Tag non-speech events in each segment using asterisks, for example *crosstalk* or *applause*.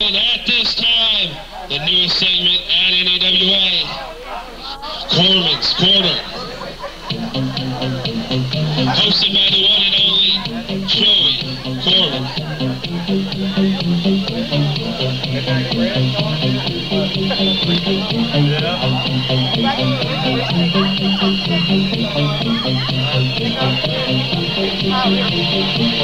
And at this time, the newest segment at NAWA, Corman's Corner. Hosted by the one and only Joey Corman. Yeah,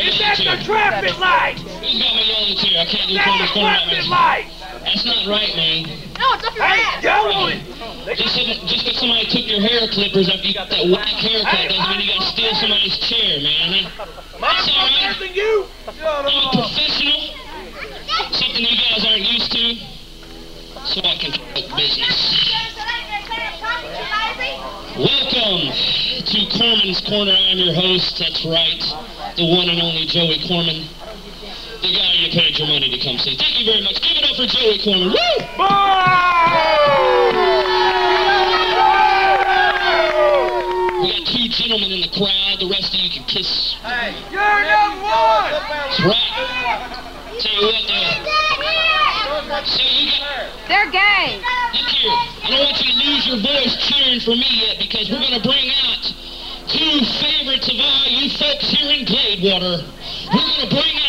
It's yellow at chair? the traffic light. Who's got my yellow chair? I can't That's the traffic light. That's not right, man. No, it's up your Hey. Just somebody took your hair clippers after you got that whack haircut doesn't mean you gotta steal somebody's chair, man. I'm a professional. Something you guys aren't used to. So I can conduct business. Welcome to Corman's Corner. I'm your host. That's right. The one and only Joey Corman. The guy you paid your money to come see. Thank you very much. Give it up for Joey Corman. Woo! We got two gentlemen in the crowd. The rest of you can kiss. Hey, you're number one. That's right. Tell you what, though. So you got, They're gay! look here. I don't want you to lose your voice cheering for me yet because we're going to bring out two favorites of all you folks here in Gladewater. We're going to bring out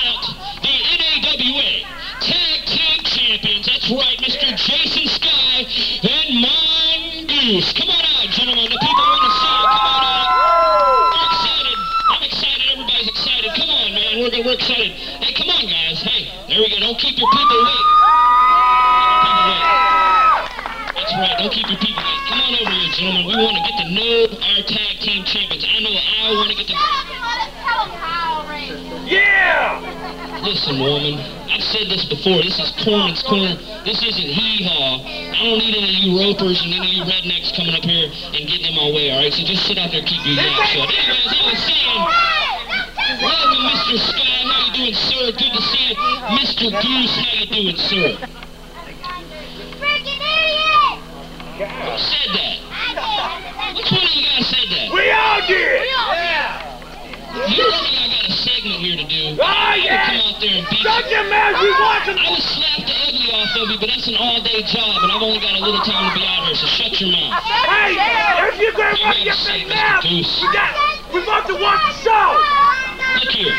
Don't keep your people. Come on over here, gentlemen. We want to get to know our tag team champions. I know I want to get to... Yeah. Listen, woman. I've said this before. This is Corman's Corner. This isn't hee-haw. I don't need any of you ropers and any of you rednecks coming up here and getting in my way, all right? So just sit out there and keep your mouth shut. Anyways, I was saying... Welcome, Mr. Sky. How you doing, sir? Good to see you. Mr. Goose, how you doing, sir? Who said that? Which one of you guys said that? We all did. You know I got a segment here to do. Oh, I would yeah. come out there and beat Shut you. your mouth. We watching. I would slap the ugly off of you, but that's an all-day job, and I've only got a little time to be out here, so shut your mouth. Hey, if you gonna run your big mouth, we got. We want to watch the show. Look here,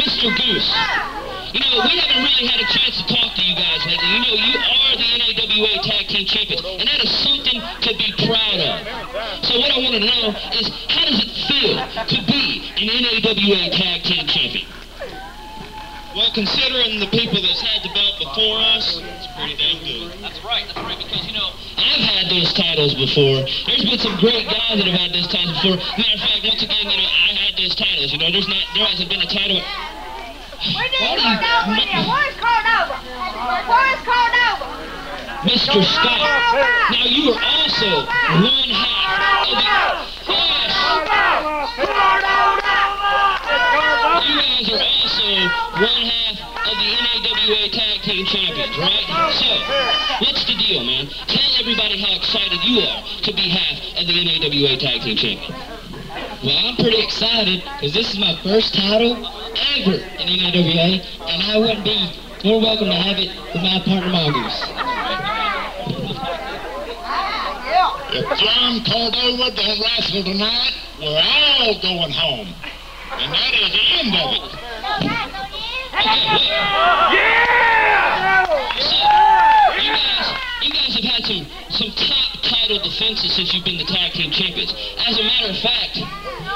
Mr. Goose. You know, we haven't really had a chance to talk to you guys lately. You know, you are the NAWA Tag Team Champions, and that is something to be proud of. So what I want to know is, how does it feel to be an NAWA Tag Team Champion? Well, considering the people that's had the belt before us, it's pretty damn good. That's right, that's right, because, you know, I've had those titles before. There's been some great guys that have had those titles before. Matter of fact, once again, you know, I had those titles. You know, there's not, there hasn't been a title. Where did you here? Where's Cordova? Where's Cordova? Mr. Scott. Now you are also one half of the! You guys are also one half of the NAWA Tag Team Champions, right? So, what's the deal, man? Tell everybody how excited you are to be half of the NAWA Tag Team Champions. Well, I'm pretty excited because this is my first title ever in NAWA, and I wouldn't be more welcome to have it with my partner Mongoose. If John Cordova don't wrestle tonight, we're all going home. And that is the end of it. Yeah. You guys, you guys have had some, some top title defenses since you've been the tag team champions. As a matter of fact,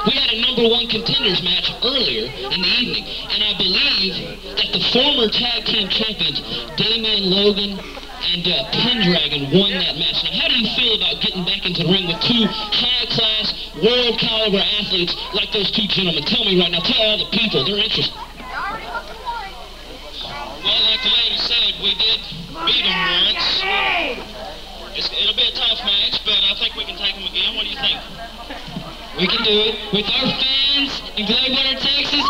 we had a number one contenders match earlier in the evening, and I believe that the former tag team champions, Damian Logan and uh, Pendragon won that match. Now, how do you feel about getting back into the ring with two high-class, world-caliber athletes like those two gentlemen? Tell me right now. Tell all the people. They're interested. Well, like the lady said, we did beat them once. It's, it'll be a tough match, but I think we can take them again. What do you think? We can do it. With our fans in Gladewater, Texas,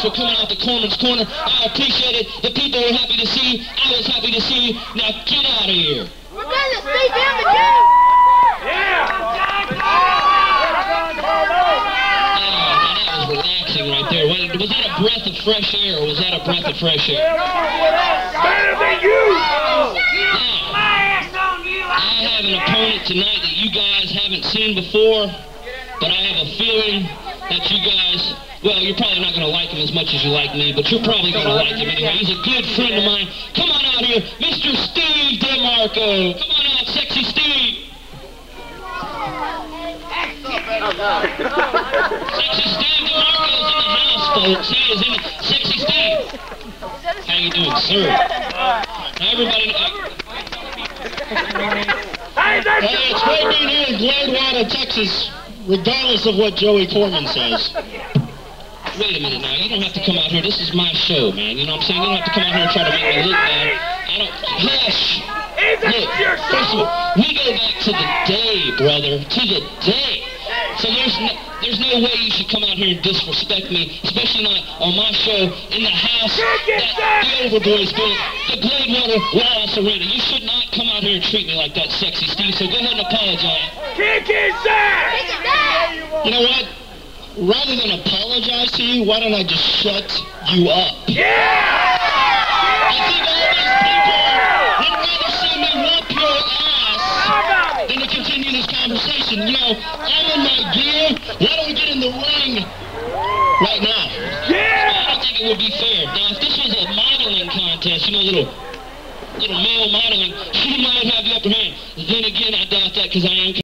for coming out to Corman's Corner. I appreciate it. The people were happy to see. I was happy to see. Now get out of here. We're going to see them again. Oh, yeah. Yeah. That was relaxing right there. Was that a breath of fresh air, or was that a breath of fresh air? Better than you! I have an opponent tonight that you guys haven't seen before, but I have a feeling that you guys, well, you're probably not going to like him as much as you like me, but you're probably going to like him anyway. He's a good friend of mine. Come on out here, Mr. Steve DeMarco. Come on out, sexy Steve. sexy Steve DeMarco's in the house, folks. He is in Sexy Steve. How you doing, sir? Everybody, Hey, Hey, it's great being here in Gladewater, Texas, regardless of what Joey Corman says. Wait a minute now. You don't have to come out here. This is my show, man. You know what I'm saying? You don't have to come out here and try to make me look bad. I don't. Hush. Look, first of all, we go back to the day, brother. To the day. So there's no, there's no way you should come out here and disrespect me, especially not on my show in the house that the Overboys built, the Gladewater Wallace Arena. You should not come out here and treat me like that, sexy Steve. So go ahead and apologize. Kick his ass! Kick it down. You know what? Rather than apologize to you, why don't I just shut you up? Yeah! I think all these people would rather see me whoop your ass How about it? than to continue this conversation. You know, I'm in my gear. Why don't we get in the ring right now? Yeah! I don't think it would be fair. Now, if this was a modeling contest, you know, little little male modeling, *laughs* she might have the upper hand. Then again, I doubt that because I am.